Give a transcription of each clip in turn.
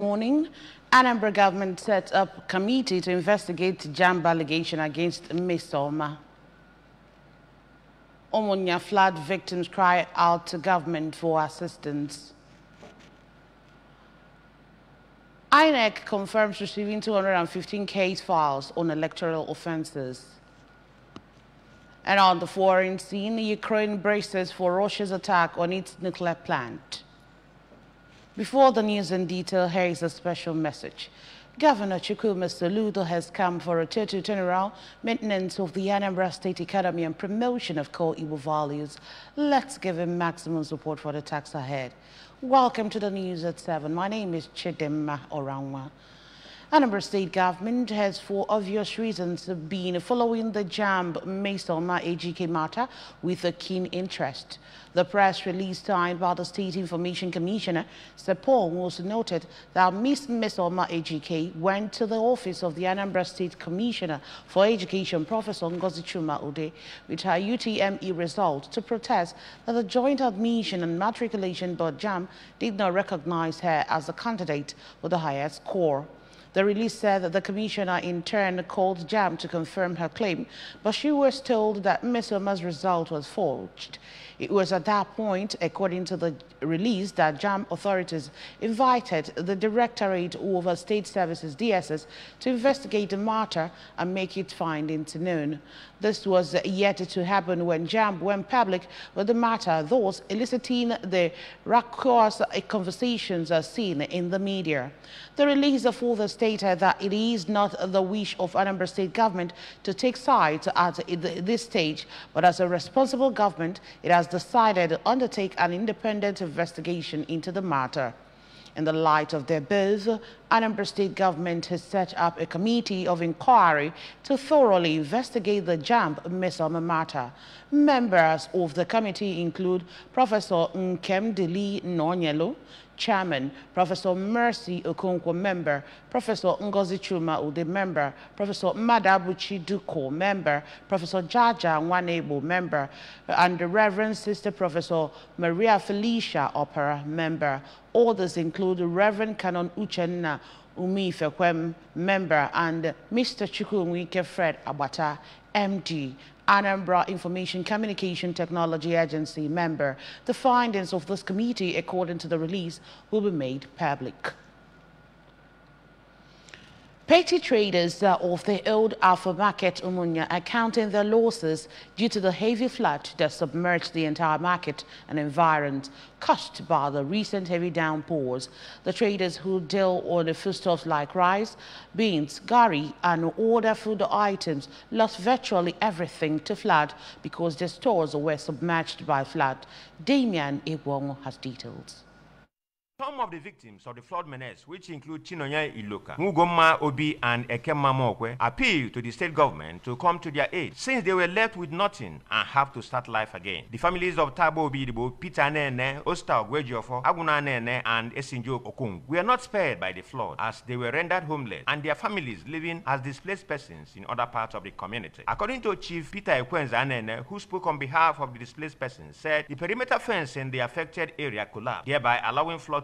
morning, Anambra government set up committee to investigate JAMB allegation against Ms. Oma. Umunya flood victims cry out to government for assistance. INEC confirms receiving 215 case files on electoral offences. And on the foreign scene, Ukraine braces for Russia's attack on its nuclear plant. Before the news in detail, here is a special message. Governor Chukwuma Soludo has come for a total turnaround, maintenance of the Anambra State Academy and promotion of core Igbo values. Let's give him maximum support for the tax ahead. Welcome to the news at 7. My name is Chidema Oranwa. Anambra State government has, for obvious reasons, been following the JAMB Mesoma AGK matter with a keen interest. The press release signed by the State Information Commissioner, Sepol, was noted that Ms. Mesoma AGK went to the office of the Anambra State Commissioner for Education, Professor Ngozi Chuma Ude, with her UTME result to protest that the Joint Admission and Matriculation Board JAMB did not recognize her as a candidate with the highest score. The release said that the commissioner in turn called JAMB to confirm her claim, but she was told that Mesoma's result was forged. It was at that point, according to the release, that JAMB authorities invited the Directorate of State Services, DSS, to investigate the matter and make its findings known. This was yet to happen when JAMB went public with the matter, thus eliciting the raucous conversations seen in the media. The release further stated that it is not the wish of Anambra State government to take sides at this stage, but as a responsible government, it has decided to undertake an independent investigation into the matter. In the light of the above, Anambra State government has set up a committee of inquiry to thoroughly investigate the JAMB Mesoma matter. Members of the committee include Professor Nkem Deli Nonyelo, Chairman, Professor Mercy Okonkwo, Member, Professor Ngozi Chuma Ude, Member, Professor Madabuchi Duko, Member, Professor Jaja Nwanebo, Member, and the Reverend Sister Professor Maria Felicia Opera, Member. Others include Reverend Canon Uchenna Umifekwem, Member, and Mr. Chukwuemeka Fred Agbata, MD, Anambra Information Communication Technology Agency member. The findings of this committee, according to the release, will be made public. Petty traders of the old Alpha Market Umunya are counting their losses due to the heavy flood that submerged the entire market and environment caused by the recent heavy downpours. The traders who deal on the foodstuffs like rice, beans, gari and other food items lost virtually everything to flood because their stores were submerged by flood. Damian Iwong has details. Some of the victims of the flood menace, which include Chinonya Iloka, Mugoma Obi, and Ekema Mokwe, appeal to the state government to come to their aid since they were left with nothing and have to start life again. The families of Tabo Obidibo, Peter Nene, Osta Ogwejiofo, Aguna Nene, and Esinjo Okung were not spared by the flood as they were rendered homeless and their families living as displaced persons in other parts of the community. According to Chief Peter Ekwenza Nene, who spoke on behalf of the displaced persons, said the perimeter fence in the affected area collapsed, thereby allowing flood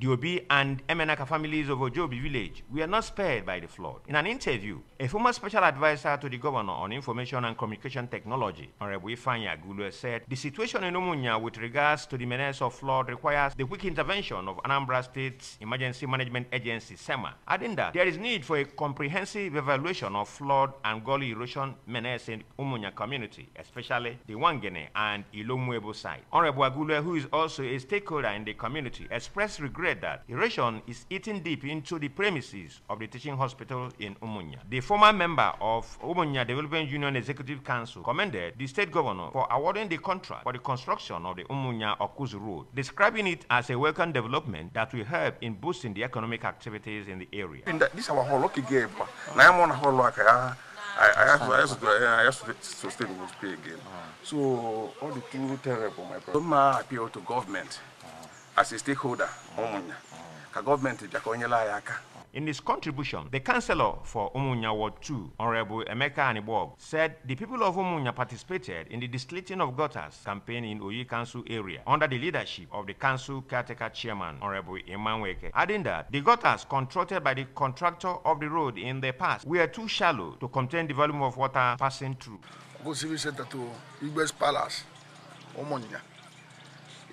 nkwụ ma mmiri ba n'ime moto moto ekperozi aga aga The Obi and Emenaka families of Ojobi village were not spared by the flood. In an interview, a former special advisor to the governor on information and communication technology, Honorable Ifeanyi Agulu, said the situation in Umunya with regards to the menace of flood requires the quick intervention of Anambra State's Emergency Management Agency, SEMA, adding that there is need for a comprehensive evaluation of flood and gully erosion menace in Umunya community, especially the Wangene and Ilomwebo site. Honorable Agulu, who is also a stakeholder in the community, expressed regret that erosion is eating deep into the premises of the teaching hospital in Umunya. The former member of Umunya Development Union Executive Council commended the state governor for awarding the contract for the construction of the Umunya Okuzu Road, describing it as a welcome development that will help in boosting the economic activities in the area. This is our whole lucky game. Now I'm on a lucky. Ah, I, I have to, I have to, I have to sustain would pay again. So all the two terrible, my brother. Ma appeal to government as a stakeholder. Umunya. Ka government bịakọ aka. In his contribution, the Councillor for Umunya Ward 2, Honorable Emeka Anibog, said the people of Umunya participated in the desilting of gutters campaign in Oyi Council area under the leadership of the Council caretaker chairman, Honorable Iman Weke, adding that the gutters constructed by the contractor of the road in the past were too shallow to contain the volume of water passing through. go civil center to Igbe's Palace, Umunya.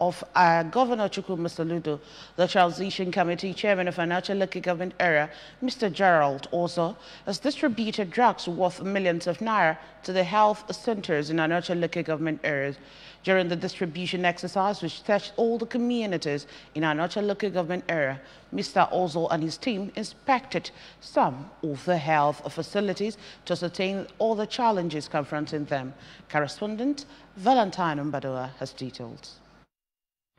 of uh, Governor Chukwuma Soludo, the Transition Committee Chairman of Financial Local Government Area, Mr. Gerald Ozo has distributed drugs worth millions of naira to the health centers in Anaocha Local Government areas. During the distribution exercise, which touched all the communities in Anaocha Local Government area, Mr. Ozo and his team inspected some of the health facilities to ascertain all the challenges confronting them. Correspondent Valentine Mbadoa has details.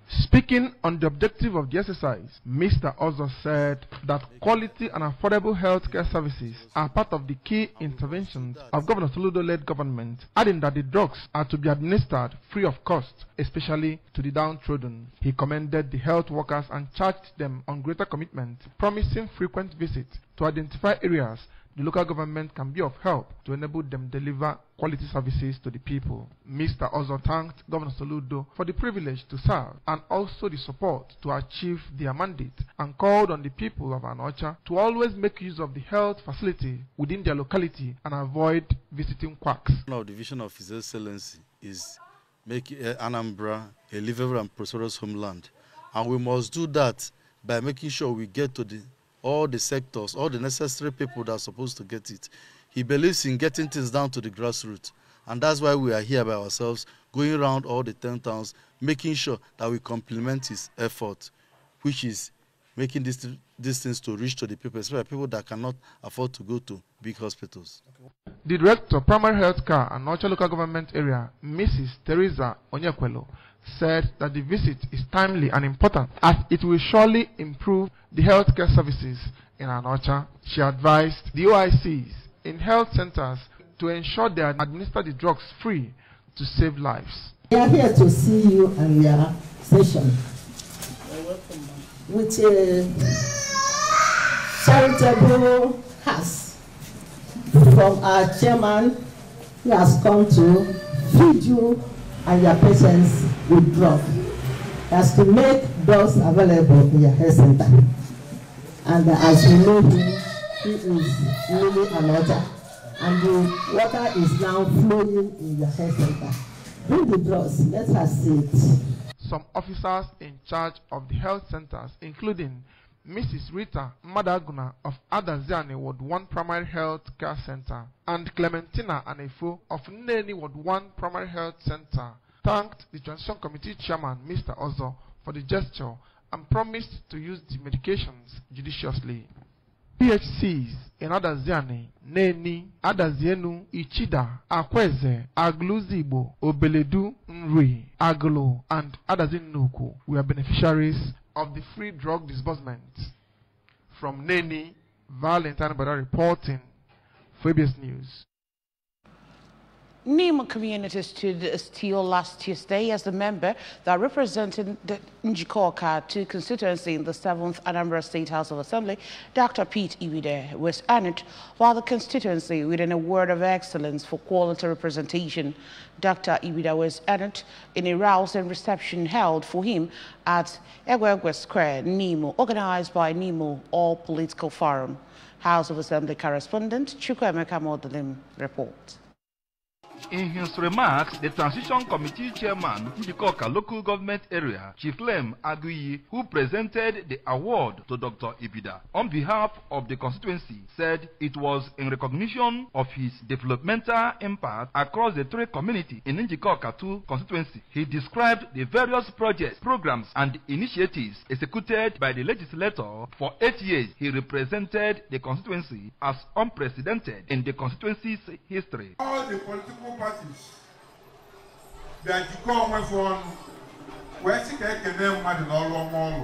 Speaking on the objective of the exercise, Mr. Ozo said that quality and affordable healthcare services are part of the key interventions of Governor Soludo-led government, adding that the drugs are to be administered free of cost, especially to the downtrodden. He commended the health workers and charged them on greater commitment, promising frequent visits to identify areas the local government can be of help to enable them deliver quality services to the people. Mr. Ozo thanked Governor Soludo for the privilege to serve and also the support to achieve their mandate and called on the people of Anaocha to always make use of the health facility within their locality and avoid visiting quacks. Of the vision of His Excellency is make uh, Anambra a livable and prosperous homeland. And we must do that by making sure we get to the all the sectors, all the necessary people that are supposed to get it. He believes in getting things down to the grassroots. And that's why we are here by ourselves, going around all the 10 towns, making sure that we complement his effort, which is making these, these things to reach to the people, especially people that cannot afford to go to big hospitals. The Director of Primary Health Care and Nurture Local Government Area, Mrs. Teresa Onyekwelo, said that the visit is timely and important as it will surely improve the healthcare services in Anaocha. She advised the OICs in health centers to ensure they administer the drugs free to save lives. We are here to see you and your session with a charitable house from our chairman who has come to feed you and your patients with drug. Has to make drugs available in your health center. And uh, as you know him, he is really an otter. And the water is now flowing in your health center. Bring the drugs, let us see it. Some officers in charge of the health centers, including Mrs. Rita Madaguna of Adaziani Ward 1 Primary Health Care Center and Clementina Anefo of Neni Ward 1 Primary Health Center, thanked the Transition Committee Chairman, Mr. Ozo, for the gesture and promised to use the medications judiciously. PHCs in Adaziani, Neni, Adazienu, Ichida, Akweze, Aguluzigbo, Obeledu, Nri, Aglo, and Adazinuku were beneficiaries of the free drug disbursement. From Neni, Valentine Bada reporting ABS News. Nimo community stood still last Tuesday as the member that represented the Njikoka to constituency in the 7th Anambra State House of Assembly, Dr. Pete Ibida, was honored while the constituency with an award of excellence for quality representation. Dr. Ibida was honored in a rousing reception held for him at Egwegwe Square, Nimo, organized by Nimo All Political Forum. House of Assembly correspondent Chukwemeka Modelim reports. In his remarks, the Transition Committee Chairman, Njikoka Local Government Area, Chief Lem Aguyi, who presented the award to Dr. Ibida, on behalf of the constituency, said it was in recognition of his developmental impact across the three communities in Njikoka 2 constituency. He described the various projects, programs, and initiatives executed by the legislator for eight years. He represented the constituency as unprecedented in the constituency's history. all the political parties. Bịajikọ onwe fụ ọnụ wee sị ka ekene mmadụ n'ọrụ ọma ọrụ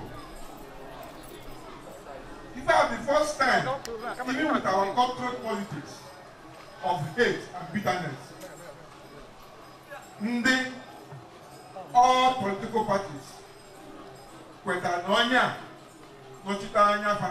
in fact the first time even with our corporate politics of hate and bitterness ndị all political parties kwetara na onye a nọchite anya fa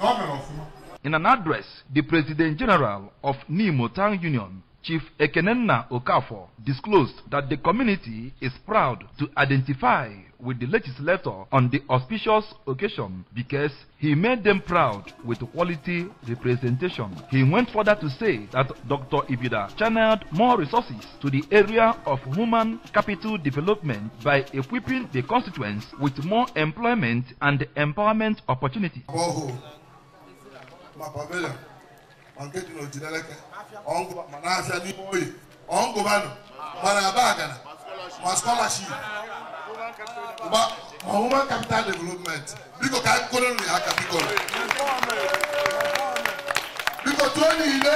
na ọ mere ọfụma. In an address, the President General of Nimo Town Union, Chief Ekenenna Okafor, disclosed that the community is proud to identify with the legislator on the auspicious occasion because he made them proud with quality representation. He went further to say that Dr. Ibida channeled more resources to the area of human capital development by equipping the constituents with more employment and empowerment opportunities. pavilion ma nke dị n'oji n'eleke ọngụ ma n'afịa n'ime oyi ọngụbanụ ma na aba agana ma scholarship. Ma ma human capital development. Biko ka anyị nri aka biko biko tụọ niile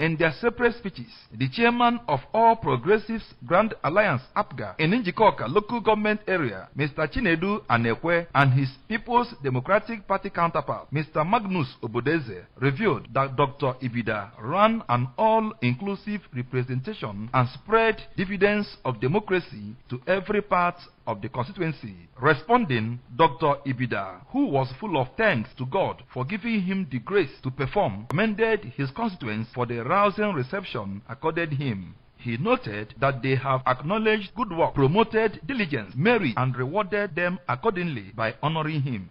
In their separate speeches, the chairman of All Progressives Grand Alliance APGA in Njikoka local government area, Mr. Chinedu Anekwe, and his People's Democratic Party counterpart, Mr. Magnus Obodeze, revealed that Dr. Ibida ran an all-inclusive representation and spread dividends of democracy to every part of the constituency. Responding, Dr. Ibida, who was full of thanks to God for giving him the grace to perform, commended his constituents for the rousing reception accorded him. He noted that they have acknowledged good work, promoted diligence, merit, and rewarded them accordingly by honoring him.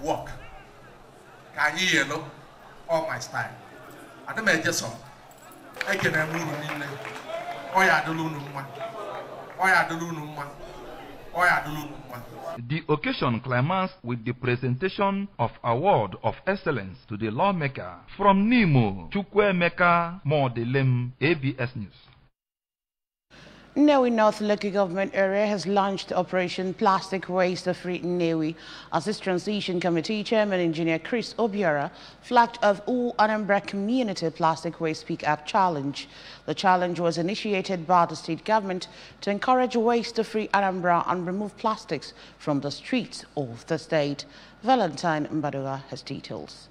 work ka anyị yelu all my style I adị m eje sọ ekene m unu niile ọ ya adịla unu mma ọ The occasion climaxed with the presentation of Award of Excellence to the lawmaker from Nimo, Chukwemeka Modelem, ABS News. Nnewi North Local Government Area has launched Operation Plastic Waste Free Nnewi as its Transition Committee Chairman Engineer Chris Obiora flagged off all Anambra Community Plastic Waste Pick-up Challenge. The challenge was initiated by the state government to encourage waste-free Anambra and remove plastics from the streets of the state. Valentine Mbadoga has details.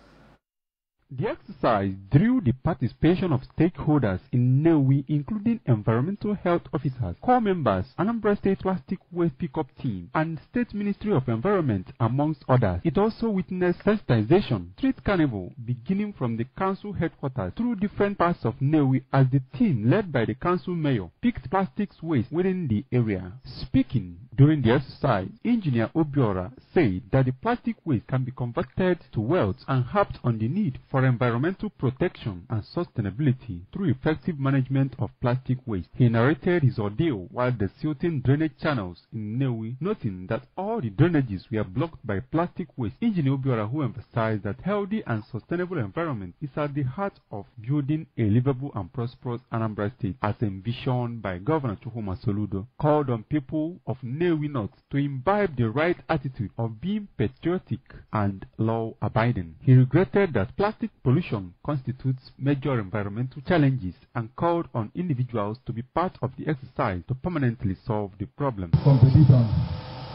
The exercise drew the participation of stakeholders in Nnewi, including environmental health officers, core members, Anambra State Plastic Waste Pickup Team, and State Ministry of Environment, amongst others. It also witnessed sensitization, street carnival, beginning from the council headquarters through different parts of Nnewi as the team, led by the council mayor, picked plastics waste within the area. Speaking during the exercise, Engineer Obiora said that the plastic waste can be converted to wealth and harped on the need for environmental protection and sustainability through effective management of plastic waste. He narrated his ordeal while desilting drainage channels in Nnewi, noting that all the drainages were blocked by plastic waste. Engineer Obiora, who emphasized that healthy and sustainable environment is at the heart of building a livable and prosperous Anambra State, as envisioned by Governor Chukwuma Soludo, called on people of Nnewi North to imbibe the right attitude of being patriotic and law-abiding. He regretted that plastic pollution constitutes major environmental challenges and called on individuals to be part of the exercise to permanently solve the problem. competition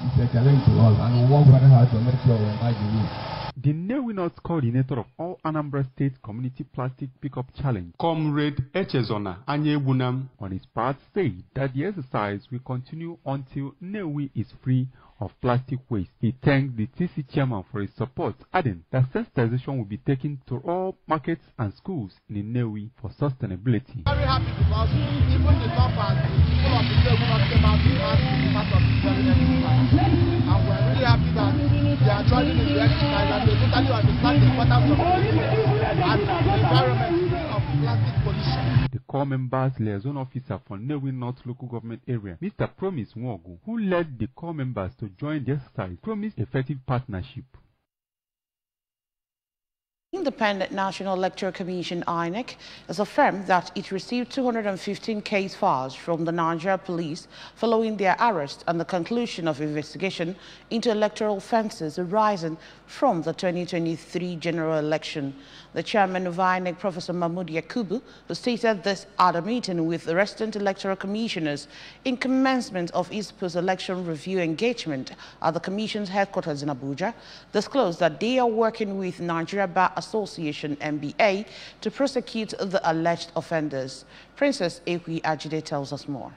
is a challenge to us and we work very hard to make sure we match the. The Nnewi North coordinator of all Anambra State Community Plastic Pickup Challenge, Comrade Echezona Anyebunam, on his part said that the exercise will continue until Nnewi is free of plastic waste. He thanked the TC chairman for his support, adding that sensitization will be taken to all markets and schools in Nnewi for sustainability. very happy because even the toppers, the people of the state will not came out to ask to be part of this very exercise. And we're really happy that they joining in the exercise and they totally understand the importance of and the environment of plastic pollution. The core members liaison officer for Newi North local government area, Mr. Promise Nwogu, who led the core members to join the exercise, promised effective partnership. Independent National Electoral Commission INEC has affirmed that it received 215 case files from the Nigeria police following their arrest and the conclusion of investigation into electoral offences arising from the 2023 general election. The chairman of INEC, Professor Mahmoud Yakubu, who stated this at a meeting with the resident electoral commissioners in commencement of his post-election review engagement at the commission's headquarters in Abuja, disclosed that they are working with Nigeria Bar Association, NBA to prosecute the alleged offenders. Princess Ekwi Ajide tells us more.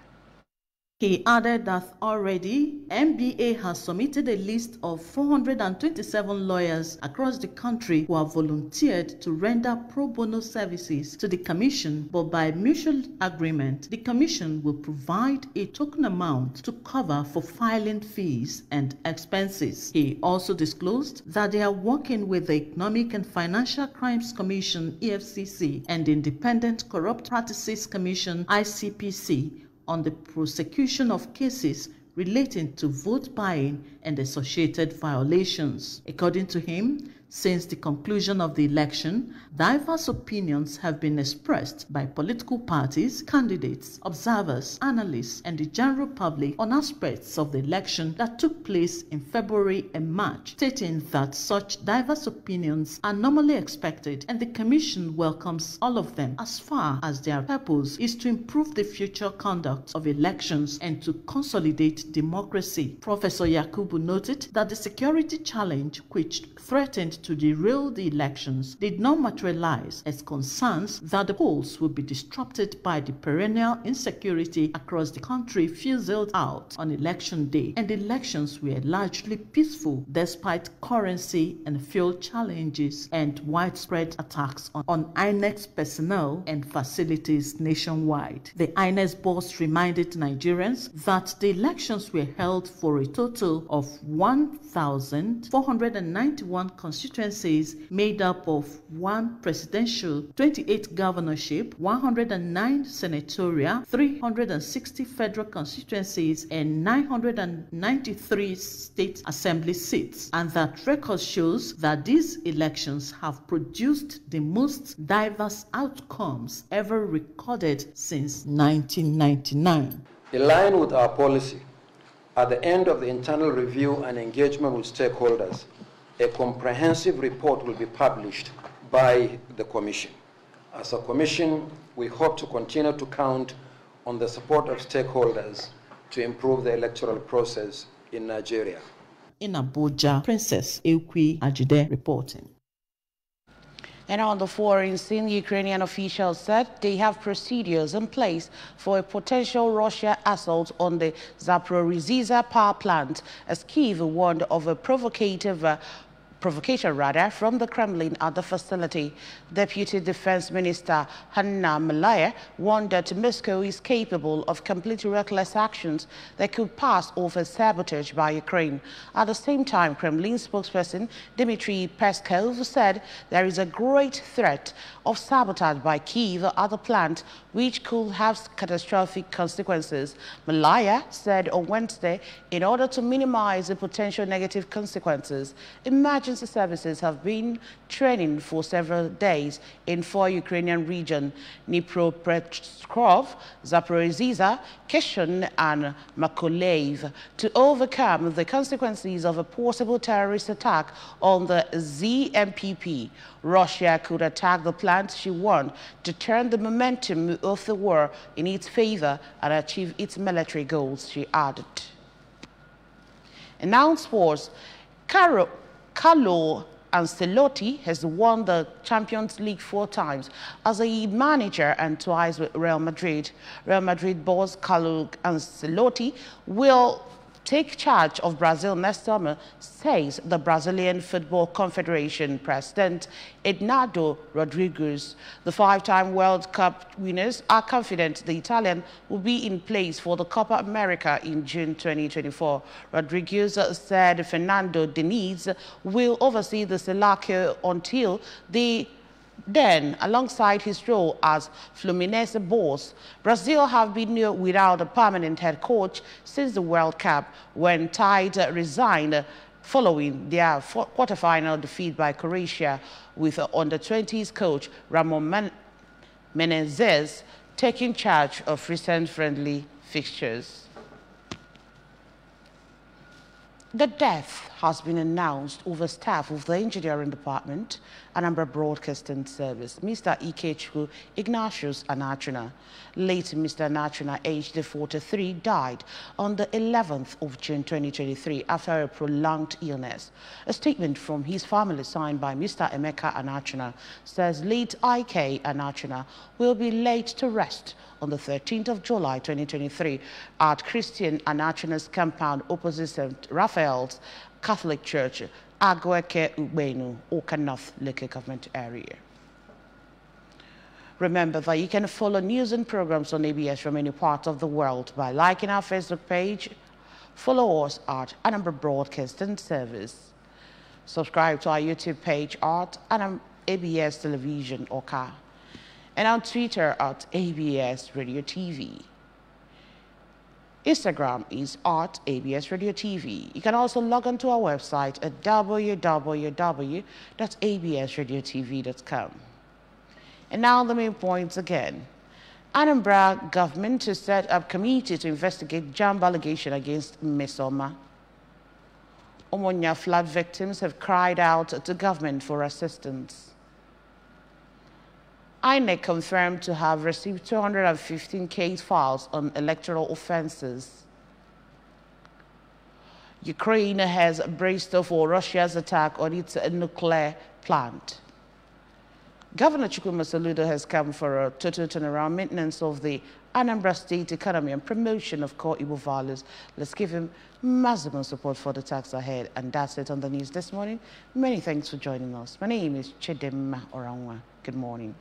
He added that already NBA has submitted a list of 427 lawyers across the country who have volunteered to render pro bono services to the Commission, but by mutual agreement, the Commission will provide a token amount to cover for filing fees and expenses. He also disclosed that they are working with the Economic and Financial Crimes Commission, EFCC, and Independent Corrupt Practices Commission, ICPC, on the prosecution of cases relating to vote buying and associated violations. According to him, since the conclusion of the election, diverse opinions have been expressed by political parties, candidates, observers, analysts, and the general public on aspects of the election that took place in February and March, stating that such diverse opinions are normally expected and the Commission welcomes all of them as far as their purpose is to improve the future conduct of elections and to consolidate democracy. Professor Yakubu noted that the security challenge which threatened to derail the elections did not materialize as concerns that the polls would be disrupted by the perennial insecurity across the country fizzled out on election day and elections were largely peaceful despite currency and fuel challenges and widespread attacks on, on INEC personnel and facilities nationwide. The INEC boss reminded Nigerians that the elections were held for a total of 1,491 constituencies made up of one presidential, 28 governorship, 109 senatorial, 360 federal constituencies, and 993 state assembly seats. And that record shows that these elections have produced the most diverse outcomes ever recorded since 1999. In line with our policy, at the end of the internal review and engagement with stakeholders, a comprehensive report will be published by the Commission. As a Commission, we hope to continue to count on the support of stakeholders to improve the electoral process in Nigeria. In Abuja, Princess Eukwi Ajide reporting. And on the foreign scene, Ukrainian officials said they have procedures in place for a potential Russia assault on the Zaporizhzhia power plant, as Kyiv warned of a provocative uh, provocation rather from the Kremlin at the facility. Deputy Defense Minister Hanna Maliar warned that Moscow is capable of completely reckless actions that could pass off as sabotage by Ukraine. At the same time, Kremlin spokesperson Dmitry Peskov said there is a great threat of sabotage by Kyiv at the plant, which could have catastrophic consequences. Maliar said on Wednesday, in order to minimize the potential negative consequences, emergency services have been training for several days in four Ukrainian regions, Dnipropetrovsk, Zaporizhzhia, Kherson, and Mykolaiv, to overcome the consequences of a possible terrorist attack on the ZNPP. Russia could attack the plant she won to turn the momentum of the war in its favor and achieve its military goals, she added. And now. Carlo, Carlo Ancelotti has won the Champions League four times as a manager and twice with Real Madrid. Real Madrid boss Carlo Ancelotti will take charge of Brazil next summer, says the Brazilian Football Confederation President Ednaldo Rodrigues. The five-time World Cup winners are confident the Italian will be in place for the Copa America in June 2024. Rodrigues said Fernando Diniz will oversee the Seleção until the Then, alongside his role as Fluminense boss, Brazil have been without a permanent head coach since the World Cup when Tite resigned following their quarterfinal defeat by Croatia with under-20s coach Ramon Menezes taking charge of recent friendly fixtures. The death has been announced over staff of the engineering department, Anambra Broadcasting Service, Mr. Ikechukwu Ignatius Anachuna. Late Mr. Anachuna, aged 43, died on the 11th of June 2023 after a prolonged illness. A statement from his family signed by Mr. Emeka Anachuna says late IK Anachuna will be laid to rest on the 13th of July 2023 at Christian Anachuna's compound opposite St. Raphael's Catholic Church, Agweke Ubenu, Awka North Government Area. Remember that you can follow news and programs on ABS from any part of the world by liking our Facebook page, follow us at Anambra Broadcasting Service, subscribe to our YouTube page at Anam ABS Television Awka, and on Twitter at ABS Radio TV. Instagram is at ABS Radio TV. You can also log on to our website at www.absradiotv.com. And now the main points again. Anambra government to set up committee to investigate JAMB allegation against Mesoma. Umunya flood victims have cried out to government for assistance. INEC confirmed to have received 215 case files on electoral offenses. Ukraine has braced for Russia's attack on its nuclear plant. Governor Chukwuma Soludo has come for a total turnaround maintenance of the Anambra State economy and promotion of core Igbo values. Let's give him maximum support for the tax ahead. And that's it on the news this morning. Many thanks for joining us. My name is Chidema Oranwa. Good morning.